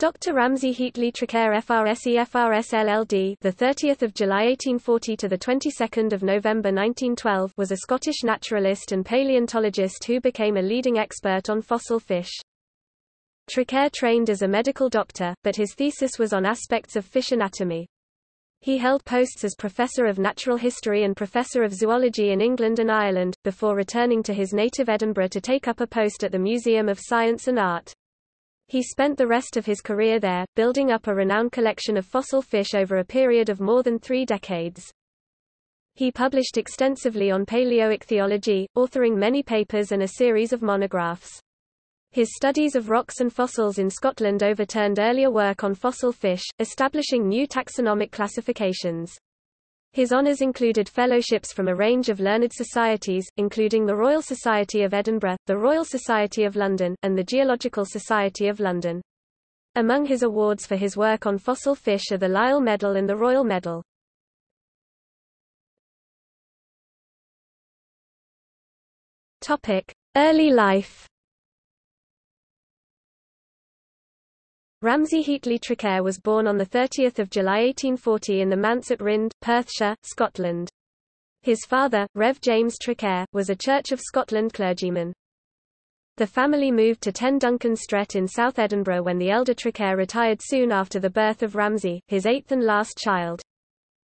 Dr. Ramsay Heatley Traquair FRSE FRS LLD, the 30th of July 1840 to the 22nd of November 1912, was a Scottish naturalist and paleontologist who became a leading expert on fossil fish. Traquair trained as a medical doctor, but his thesis was on aspects of fish anatomy. He held posts as Professor of Natural History and Professor of Zoology in England and Ireland, before returning to his native Edinburgh to take up a post at the Museum of Science and Art. He spent the rest of his career there, building up a renowned collection of fossil fish over a period of more than three decades. He published extensively on paleoichthyology, authoring many papers and a series of monographs. His studies of rocks and fossils in Scotland overturned earlier work on fossil fish, establishing new taxonomic classifications. His honours included fellowships from a range of learned societies, including the Royal Society of Edinburgh, the Royal Society of London, and the Geological Society of London. Among his awards for his work on fossil fish are the Lyell Medal and the Royal Medal. Topic: Early life. Ramsay Heatley Traquair was born on 30 July 1840 in the manse at Rhind, Perthshire, Scotland. His father, Rev. James Traquair, was a Church of Scotland clergyman. The family moved to 10 Duncan Stret in South Edinburgh when the elder Traquair retired soon after the birth of Ramsay, his eighth and last child.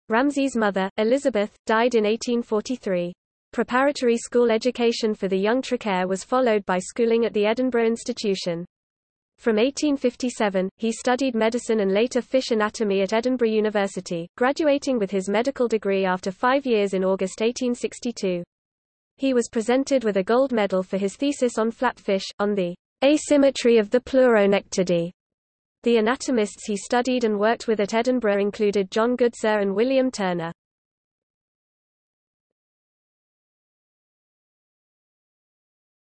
Ramsay's mother, Elizabeth, died in 1843. Preparatory school education for the young Traquair was followed by schooling at the Edinburgh Institution. From 1857, he studied medicine and later fish anatomy at Edinburgh University, graduating with his medical degree after five years in August 1862. He was presented with a gold medal for his thesis on flatfish, on the asymmetry of the Pleuronectidae. The anatomists he studied and worked with at Edinburgh included John Goodsir and William Turner.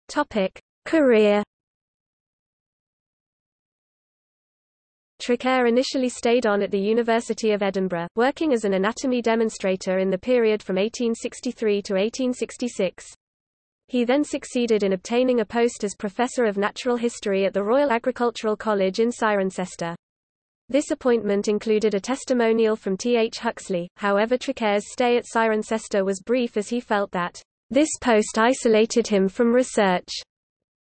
Topic. Career Traquair initially stayed on at the University of Edinburgh, working as an anatomy demonstrator in the period from 1863 to 1866. He then succeeded in obtaining a post as Professor of Natural History at the Royal Agricultural College in Cirencester. This appointment included a testimonial from T. H. Huxley, however Traquair's stay at Cirencester was brief as he felt that, "...this post isolated him from research."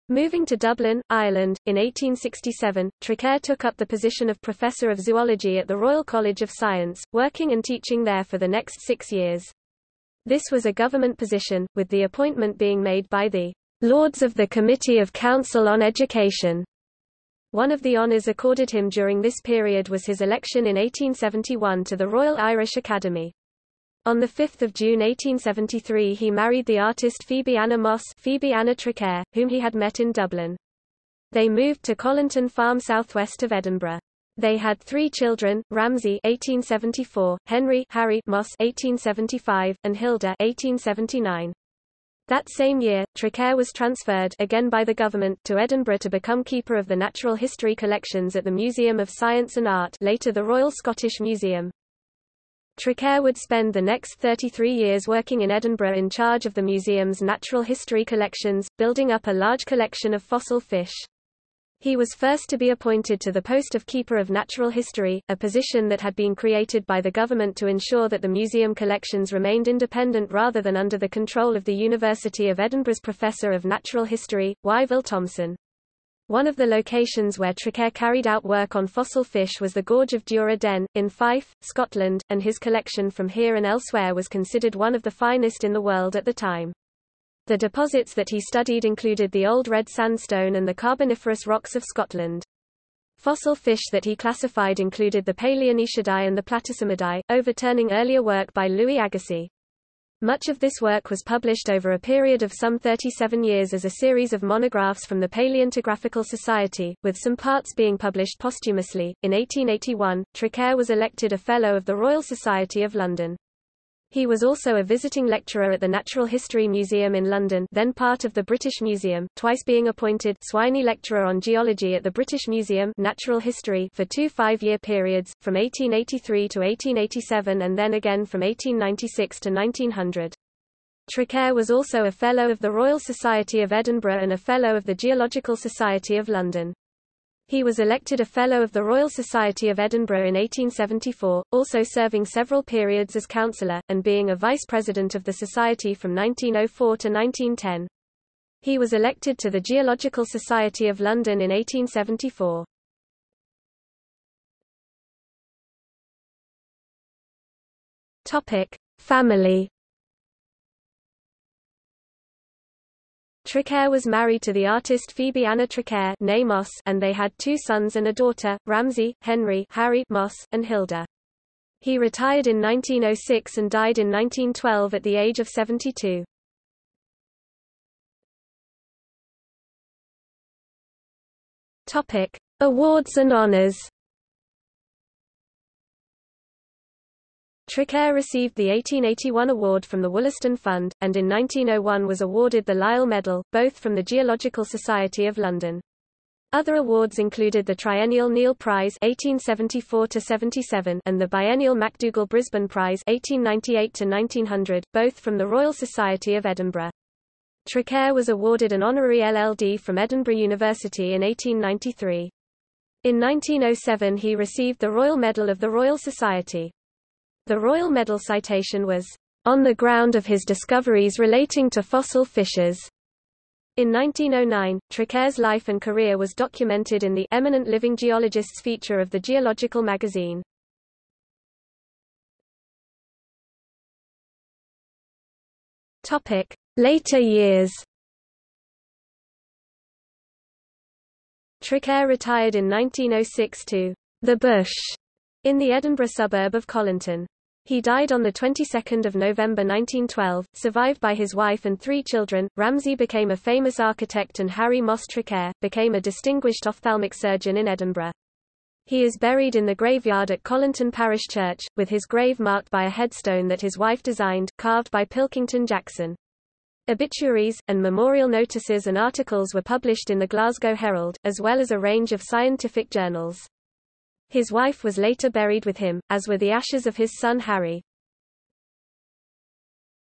Moving to Dublin, Ireland, in 1867, Traquair took up the position of Professor of Zoology at the Royal College of Science, working and teaching there for the next six years. This was a government position, with the appointment being made by the Lords of the Committee of Council on Education. One of the honours accorded him during this period was his election in 1871 to the Royal Irish Academy. On 5 June 1873 he married the artist Phoebe Anna Moss Phoebe Anna Traquair, whom he had met in Dublin. They moved to Colinton Farm southwest of Edinburgh. They had three children, Ramsay 1874, Henry Harry Moss 1875, and Hilda 1879. That same year, Traquair was transferred again by the government to Edinburgh to become keeper of the natural history collections at the Museum of Science and Art later the Royal Scottish Museum. Traquair would spend the next 33 years working in Edinburgh in charge of the museum's natural history collections, building up a large collection of fossil fish. He was first to be appointed to the post of Keeper of Natural History, a position that had been created by the government to ensure that the museum collections remained independent rather than under the control of the University of Edinburgh's Professor of Natural History, Wyville Thomson. One of the locations where Traquair carried out work on fossil fish was the Gorge of Dura Den, in Fife, Scotland, and his collection from here and elsewhere was considered one of the finest in the world at the time. The deposits that he studied included the Old Red Sandstone and the Carboniferous rocks of Scotland. Fossil fish that he classified included the Palaeoniscidae and the Platysomidae, overturning earlier work by Louis Agassiz. Much of this work was published over a period of some 37 years as a series of monographs from the Palaeontographical Society, with some parts being published posthumously. In 1881, Traquair was elected a Fellow of the Royal Society of London. He was also a visiting lecturer at the Natural History Museum in London then part of the British Museum, twice being appointed Swiney Lecturer on Geology at the British Museum Natural History for two five-year periods, from 1883 to 1887 and then again from 1896 to 1900. Traquair was also a Fellow of the Royal Society of Edinburgh and a Fellow of the Geological Society of London. He was elected a Fellow of the Royal Society of Edinburgh in 1874, also serving several periods as councillor, and being a vice-president of the Society from 1904 to 1910. He was elected to the Geological Society of London in 1874. Topic: Family Traquair was married to the artist Phoebe Anna Traquair Moss, and they had two sons and a daughter, Ramsay, Henry Harry Moss, and Hilda. He retired in 1906 and died in 1912 at the age of 72. Topic: Awards and honors. Traquair received the 1881 award from the Wollaston Fund, and in 1901 was awarded the Lyell Medal, both from the Geological Society of London. Other awards included the Triennial Neill Prize 1874-77 and the Biennial Makdougall Brisbane Prize 1898-1900, both from the Royal Society of Edinburgh. Traquair was awarded an honorary LLD from Edinburgh University in 1893. In 1907 he received the Royal Medal of the Royal Society. The Royal Medal citation was, "...on the ground of his discoveries relating to fossil fishes." In 1909, Traquair's life and career was documented in the Eminent Living Geologists feature of the Geological magazine. Topic: Later years. Traquair retired in 1906 to the Bush in the Edinburgh suburb of Colinton. He died on the 22nd of November 1912, survived by his wife and three children. Ramsay became a famous architect and Harry Moss Traquair became a distinguished ophthalmic surgeon in Edinburgh. He is buried in the graveyard at Colinton Parish Church, with his grave marked by a headstone that his wife designed, carved by Pilkington Jackson. Obituaries, and memorial notices and articles were published in the Glasgow Herald, as well as a range of scientific journals. His wife was later buried with him, as were the ashes of his son Harry.